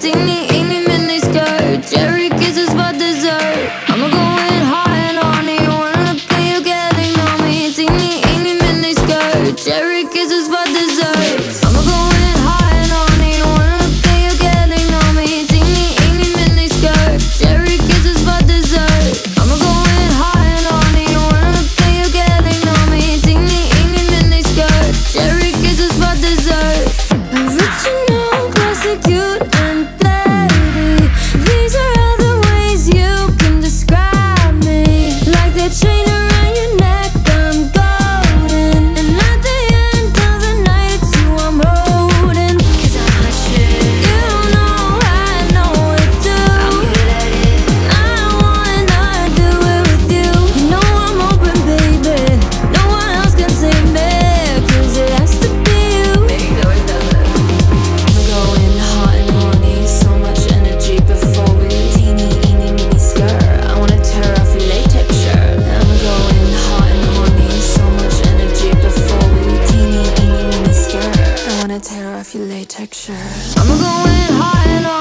Everything needs I'm going high and